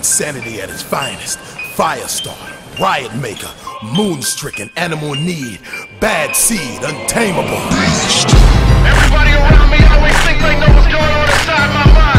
Insanity at its finest. Firestarter, riot maker, moon-stricken, animal need, bad seed, untamable. Everybody around me always think they know what's going on inside my mind.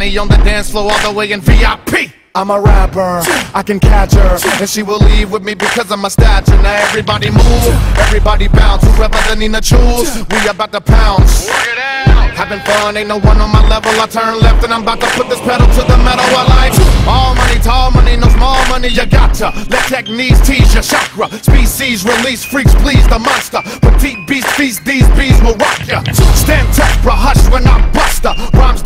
Donnie on the dance floor all the way in VIP. I'm a rapper, I can catch her, and she will leave with me because of my stature. Now everybody move, everybody bounce, whoever the Nina choose, we about to pounce. Having fun, ain't no one on my level. I turn left and I'm about to put this pedal to the metal. I like all money, tall money, no small money. You gotcha. Let techniques tease your chakra. Species release, freaks please the monster. Petite beast feast, these bees will rock ya. Stand tempera, hush when I bust her. Rhymes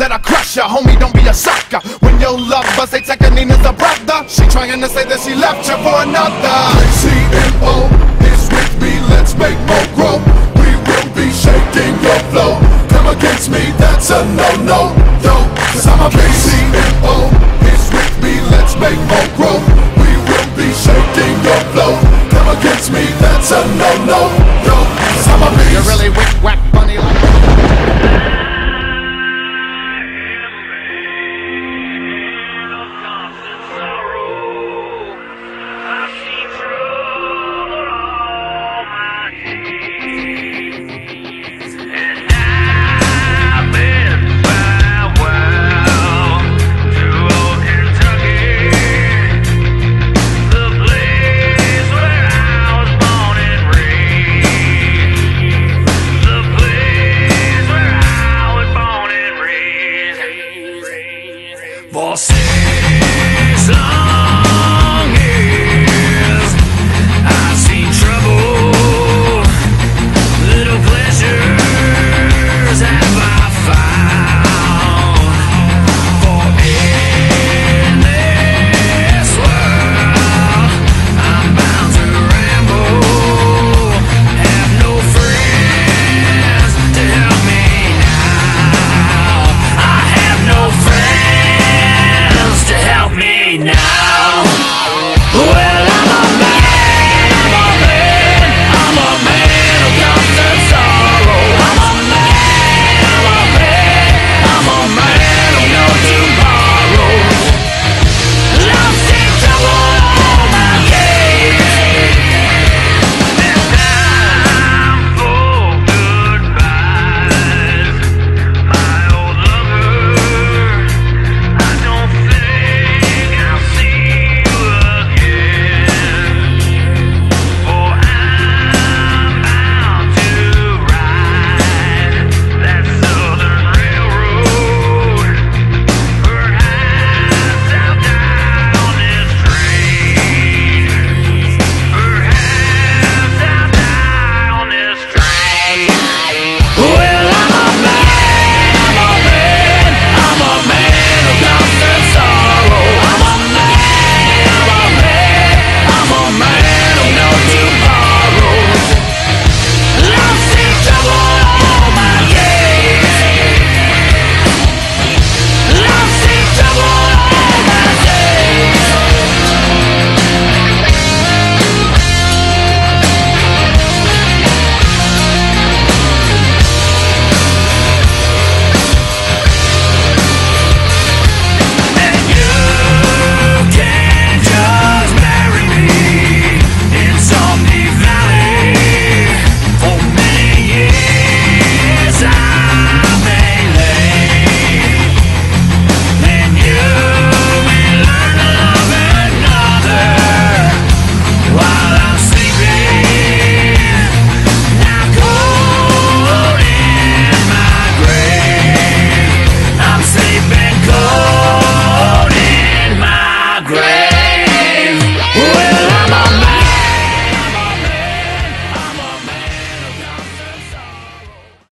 ya, homie, don't be a sucker. When your love bust, they take a Nina's a brother. She trying to say that she left you for another. CMO seas